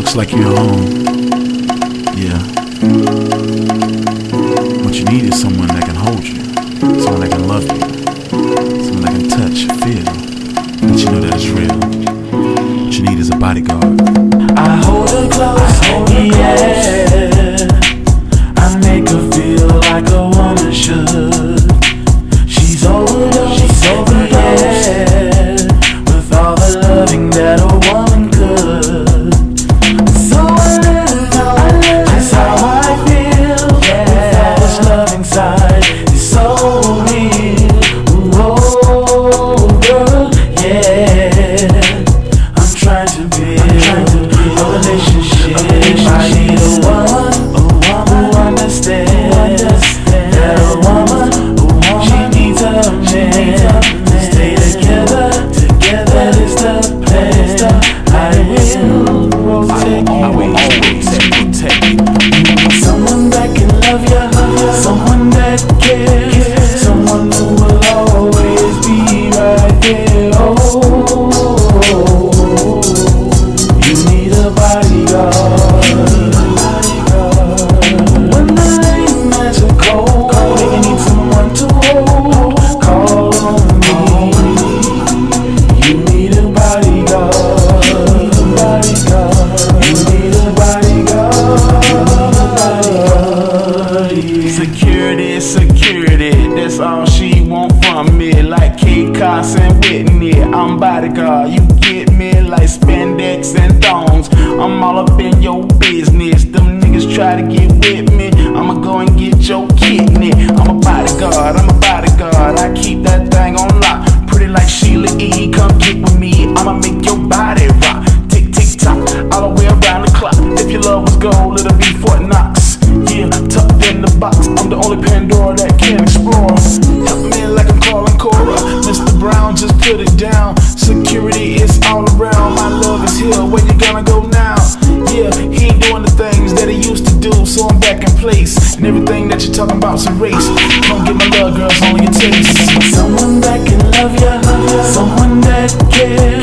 looks like you're home. Yeah. What you need is someone that can hold you, someone that can love you, someone that can touch, feel, that you know that it's real. What you need is a bodyguard. I hold her close, I Hold me, yeah. So real. Oh, girl, yeah. I'm trying to build a relationship. I need a woman, a woman who understands that a woman, she needs a man. Stay together, together is the plan. I will always protect you. Someone want from me. Like Coss and Whitney, I'm bodyguard. You get me like spandex and thongs. I'm all up in your business. Them niggas try to get with me. I'ma go and get your kidney. I'm a bodyguard, I'm a bodyguard. I keep that thing on lock. Pretty like Sheila E. Come get with me, I'ma make your body rock. Tick, tick, tock, all the way around the clock. If your love was gold, it'll be Fort Knox. Yeah, tucked in the box. I'm the only Pandora that can explore. Yeah, he ain't doing the things that he used to do, so I'm back in place. And everything that you're talking about's a race. Come get my love, girl, it's only a taste. Someone that can love you, someone that cares,